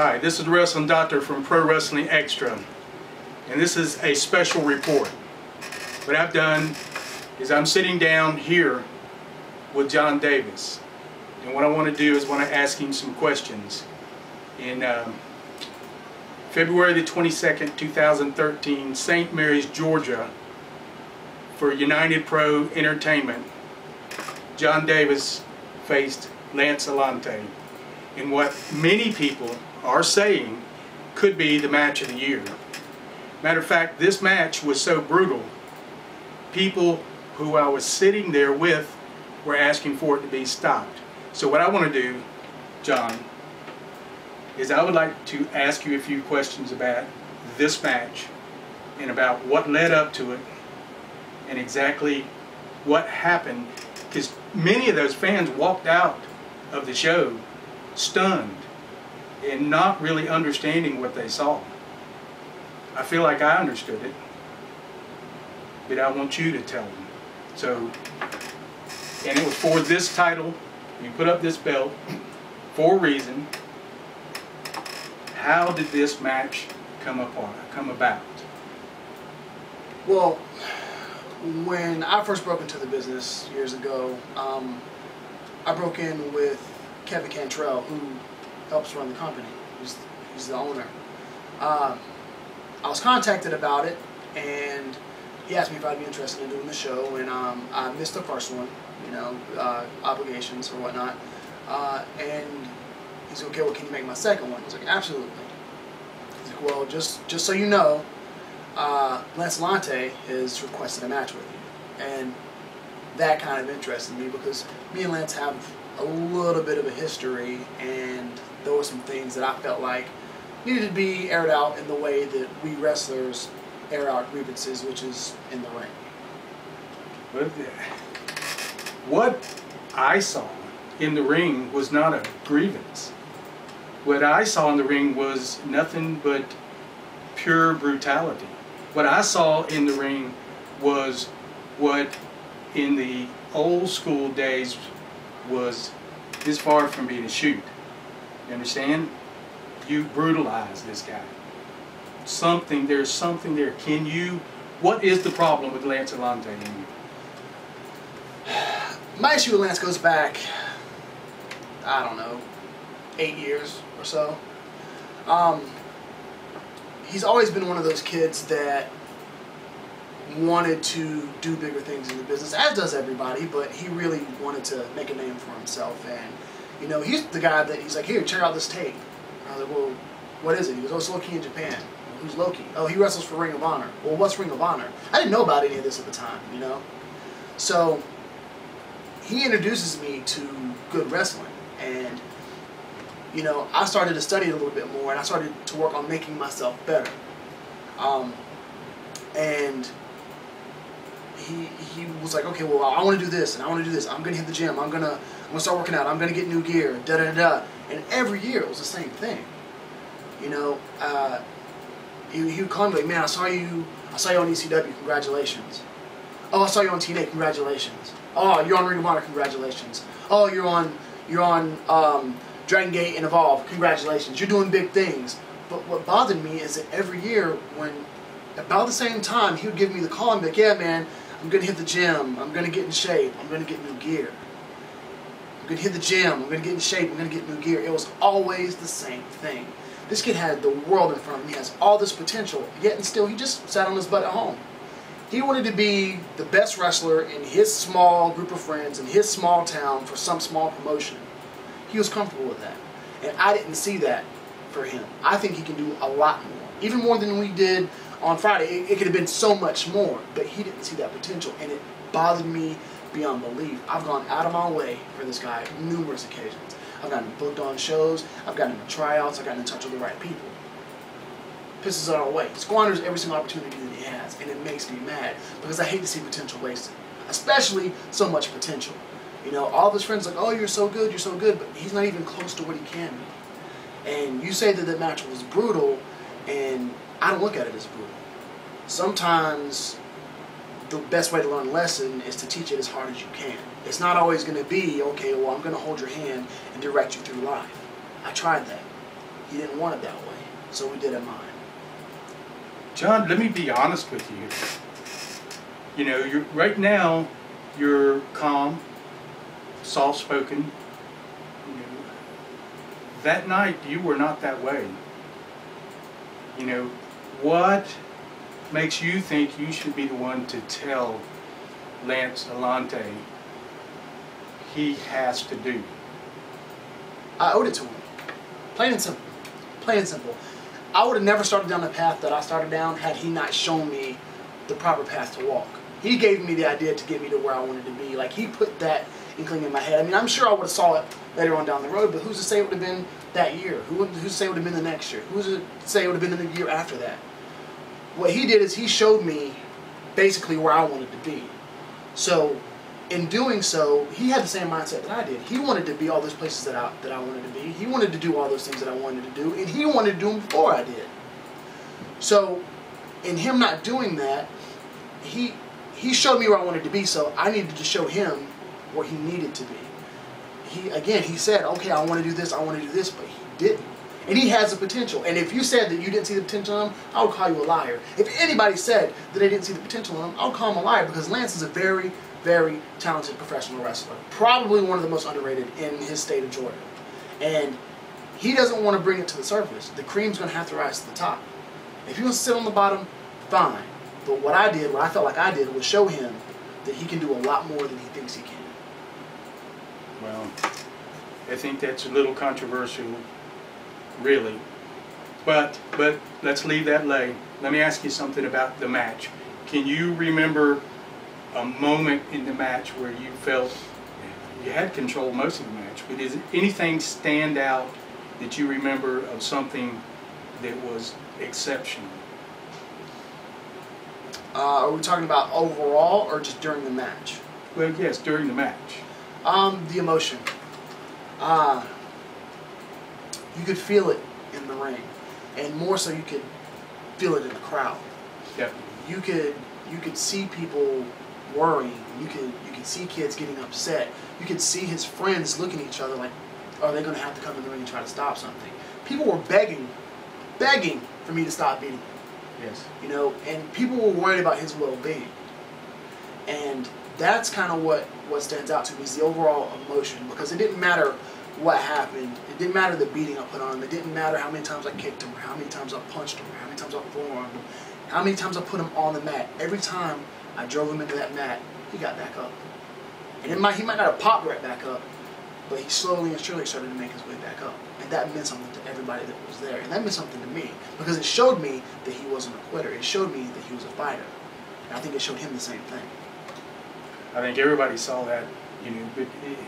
Hi, this is the Wrestling Doctor from Pro Wrestling Extra, and this is a special report. What I've done is I'm sitting down here with Jon Davis, and what I want to do is want to ask him some questions. In um, February the 22nd, 2013, St. Mary's, Georgia, for United Pro Entertainment, Jon Davis faced Lance Alonte in what many people are saying could be the match of the year. Matter of fact, this match was so brutal, people who I was sitting there with were asking for it to be stopped. So what I want to do, Jon, is I would like to ask you a few questions about this match and about what led up to it and exactly what happened because many of those fans walked out of the show stunned and not really understanding what they saw. I feel like I understood it, but I want you to tell them. So, and it was for this title, you put up this belt for a reason. How did this match come apart, come about? Well, when I first broke into the business years ago, um, I broke in with Kevin Cantrell, who helps run the company. He's, he's the owner. Uh, I was contacted about it, and he asked me if I'd be interested in doing the show, and um, I missed the first one, you know, uh, obligations or whatnot. Uh, and he's like, okay, well, can you make my second one? He's like, absolutely. He's like, well, just just so you know, uh, Lance Alonte has requested a match with you. And that kind of interested me because me and Lance have a little bit of a history and there were some things that I felt like needed to be aired out in the way that we wrestlers air out grievances, which is in the ring. What I saw in the ring was not a grievance. What I saw in the ring was nothing but pure brutality. What I saw in the ring was what in the old school days was this far from being a shoot. You understand? You brutalize this guy. Something, there's something there. Can you, what is the problem with Lance Alonte My issue with Lance goes back, I don't know, eight years or so. Um, he's always been one of those kids that wanted to do bigger things in the business, as does everybody, but he really wanted to make a name for himself. And, you know, he's the guy that he's like, here, check out this tape. And I was like, well, what is it? He goes, oh, it's Low Ki in Japan. Who's Low Ki? Oh, he wrestles for Ring of Honor. Well, what's Ring of Honor? I didn't know about any of this at the time, you know? So, he introduces me to good wrestling. And, you know, I started to study a little bit more, and I started to work on making myself better. Um, and he he was like, okay, well, I want to do this and I want to do this. I'm gonna hit the gym. I'm gonna I'm gonna start working out. I'm gonna get new gear. Da da da. And every year it was the same thing. You know, uh, he, he would call me like, man, I saw you. I saw you on ECW. Congratulations. Oh, I saw you on TNA. Congratulations. Oh, you're on Ring of Honor. Congratulations. Oh, you're on you're on um, Dragon Gate and Evolve. Congratulations. You're doing big things. But what bothered me is that every year when about the same time he would give me the call and be like, yeah, man, I'm going to hit the gym. I'm going to get in shape. I'm going to get new gear. I'm going to hit the gym. I'm going to get in shape. I'm going to get new gear. It was always the same thing. This kid had the world in front of him. He has all this potential, yet and still he just sat on his butt at home. He wanted to be the best wrestler in his small group of friends in his small town for some small promotion. He was comfortable with that. And I didn't see that for him. I think he can do a lot more. Even more than we did on Friday. It, it could have been so much more, but he didn't see that potential, and it bothered me beyond belief. I've gone out of my way for this guy numerous occasions. I've gotten booked on shows, I've gotten him tryouts, I've gotten in touch with the right people. Pisses it all away. Squanders every single opportunity that he has, and it makes me mad because I hate to see potential wasted, especially so much potential. You know, all of his friends like, oh, you're so good, you're so good, but he's not even close to what he can be. And you say that the match was brutal, and I don't look at it as brutal. Sometimes the best way to learn a lesson is to teach it as hard as you can. It's not always going to be, okay, well, I'm going to hold your hand and direct you through life. I tried that. He didn't want it that way, so we did it mine. Jon, let me be honest with you. You know, you're right now you're calm, soft spoken. You know, that night you were not that way. You know, what makes you think you should be the one to tell Lance Alonte he has to do? I owed it to him. Plain and simple. Plain and simple. I would have never started down the path that I started down had he not shown me the proper path to walk. He gave me the idea to get me to where I wanted to be. Like he put that inkling in my head. I mean, I'm sure I would have saw it later on down the road, but who's to say it would have been that year? Who who's to say it would have been the next year? Who's to say it would have been the year after that? What he did is he showed me basically where I wanted to be. So in doing so, he had the same mindset that I did. He wanted to be all those places that I, that I wanted to be. He wanted to do all those things that I wanted to do, and he wanted to do them before I did. So, in him not doing that, he he showed me where I wanted to be. So I needed to show him where he needed to be. He again, he said, "Okay, I want to do this. I want to do this," but he didn't. And he has the potential. And if you said that you didn't see the potential in him, I would call you a liar. If anybody said that they didn't see the potential in him, I'll call him a liar because Lance is a very very talented professional wrestler. Probably one of the most underrated in his state of Georgia. And he doesn't want to bring it to the surface. The cream's going to have to rise to the top. If he wants to sit on the bottom, fine. But what I did, what I felt like I did, was show him that he can do a lot more than he thinks he can. Well, I think that's a little controversial, really. But but let's leave that lay. Let me ask you something about the match. Can you remember a moment in the match where you felt you had control most of the match, but is anything stand out that you remember of something that was exceptional? Uh, are we talking about overall or just during the match? Well, yes, during the match. Um, the emotion. Uh, you could feel it in the ring, and more so, you could feel it in the crowd. Definitely. You could you could see people worrying. You could you could see kids getting upset. You could see his friends looking at each other like, are they going to have to come in the ring and try to stop something? People were begging, begging for me to stop beating him. Yes. You know, and people were worried about his well-being. And that's kind of what what stands out to me is the overall emotion because it didn't matter what happened. It didn't matter the beating I put on him. It didn't matter how many times I kicked him, or how many times I punched him, how many times I forearmed him, how many times I put him on the mat. Every time I drove him into that mat, he got back up. And it might, he might not have popped right back up, but he slowly and surely started to make his way back up. And that meant something to everybody that was there. And that meant something to me because it showed me that he wasn't a quitter. It showed me that he was a fighter. And I think it showed him the same thing. I think everybody saw that, you know, but it,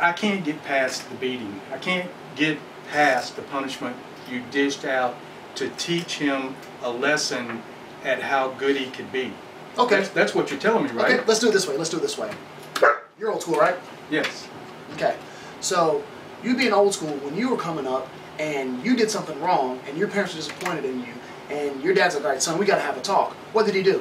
I can't get past the beating. I can't get past the punishment you dished out to teach him a lesson at how good he could be. Okay. That's, that's what you're telling me, right? Okay, let's do it this way. Let's do it this way. You're old school, right? Yes. Okay. So, you being old school, when you were coming up and you did something wrong and your parents were disappointed in you and your dad's like, all right, son, we got to have a talk. What did he do?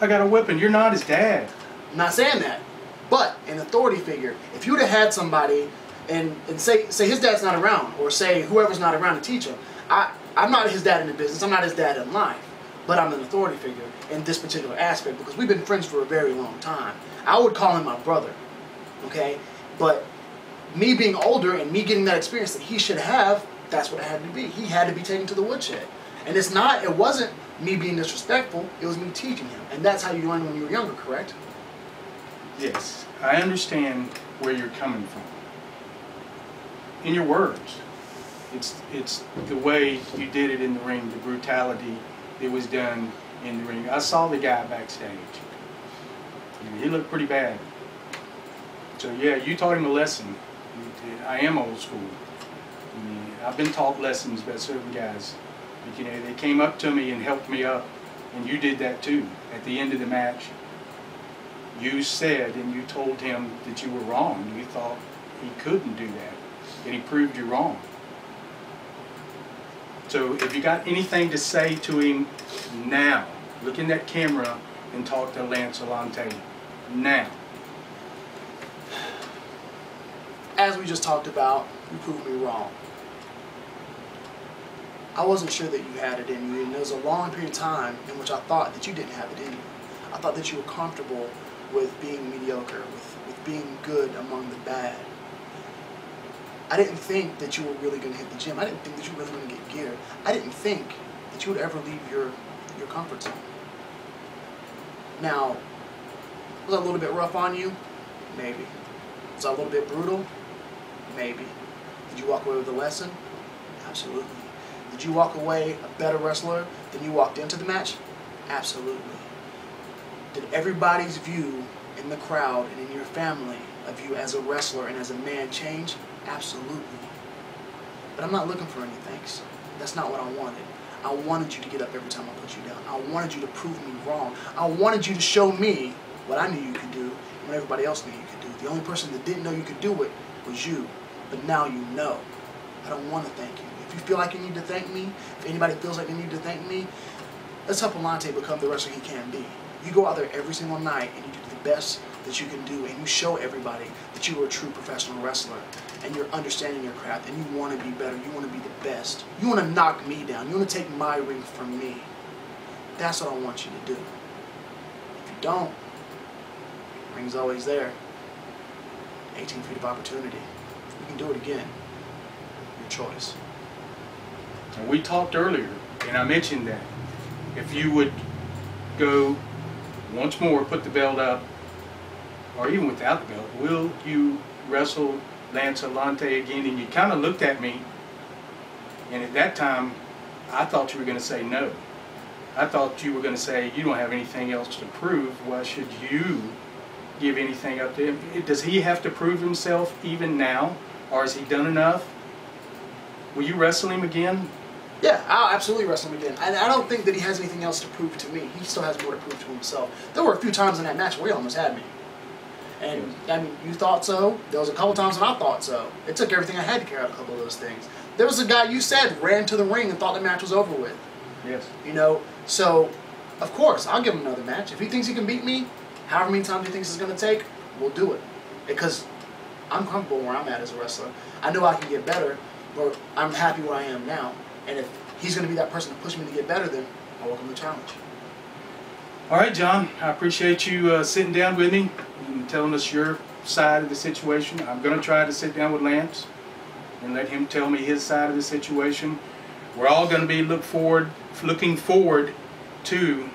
I got a whipping. You're not his dad. I'm not saying that. But an authority figure, if you would have had somebody and, and say say his dad's not around or say whoever's not around to teach him, I, I'm not his dad in the business, I'm not his dad in life. But I'm an authority figure in this particular aspect because we've been friends for a very long time. I would call him my brother. Okay? But me being older and me getting that experience that he should have, that's what it had to be. He had to be taken to the woodshed. And it's not, it wasn't me being disrespectful, it was me teaching him. And that's how you learn when you were younger, correct? Yes. I understand where you're coming from. In your words. It's it's the way you did it in the ring, the brutality that was done in the ring. I saw the guy backstage. He looked pretty bad. So yeah, you taught him a lesson. I am old school. I mean, I've been taught lessons by certain guys. But, you know, they came up to me and helped me up, and you did that too. At the end of the match, you said and you told him that you were wrong. You thought he couldn't do that, and he proved you wrong. So if you got anything to say to him now, look in that camera and talk to Lance Alonte now. As we just talked about, you proved me wrong. I wasn't sure that you had it in you, and there was a long period of time in which I thought that you didn't have it in you. I thought that you were comfortable with being mediocre, with, with being good among the bad. I didn't think that you were really going to hit the gym. I didn't think that you were really going to get gear. I didn't think that you would ever leave your, your comfort zone. Now, was I a little bit rough on you? Maybe. Was I a little bit brutal? Maybe. Did you walk away with a lesson? Absolutely. Did you walk away a better wrestler than you walked into the match? Absolutely. Did everybody's view in the crowd and in your family of you as a wrestler and as a man change? Absolutely. But I'm not looking for any thanks. That's not what I wanted. I wanted you to get up every time I put you down. I wanted you to prove me wrong. I wanted you to show me what I knew you could do and what everybody else knew you could do. The only person that didn't know you could do it was you. But now you know. I don't want to thank you. If you feel like you need to thank me, if anybody feels like they need to thank me, let's help Alonte become the wrestler he can be. You go out there every single night and you do the best that you can do and you show everybody that you are a true professional wrestler and you're understanding your craft and you want to be better, you want to be the best. You want to knock me down, you want to take my ring from me. That's what I want you to do. If you don't, ring's always there. 18 feet of opportunity. You can do it again. Your choice. And we talked earlier, and I mentioned that if you would go once more, put the belt up, or even without the belt, will you wrestle Lance Alonte again? And you kind of looked at me, and at that time, I thought you were going to say no. I thought you were going to say you don't have anything else to prove. Why should you give anything up to him? Does he have to prove himself even now, or has he done enough? Will you wrestle him again? Yeah, I'll absolutely wrestle him again. And I don't think that he has anything else to prove to me. He still has more to prove to himself. There were a few times in that match where he almost had me. And I mean, you thought so. There was a couple times when I thought so. It took everything I had to carry out a couple of those things. There was a guy you said ran to the ring and thought the match was over with. Yes. You know, so of course I'll give him another match. If he thinks he can beat me, however many times he thinks it's going to take, we'll do it. Because I'm comfortable where I'm at as a wrestler. I know I can get better, but I'm happy where I am now. And if he's going to be that person to push me to get better, then I welcome the challenge. All right, Jon. I appreciate you uh, sitting down with me and telling us your side of the situation. I'm going to try to sit down with Lance and let him tell me his side of the situation. We're all going to be look forward, looking forward to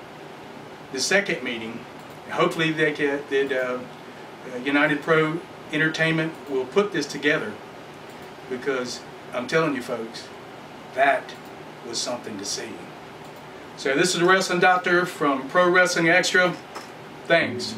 the second meeting. Hopefully, they get, that uh, United Pro Entertainment will put this together because I'm telling you, folks, that was something to see. So this is the Wrestling Doctor from Pro Wrestling Extra. Thanks.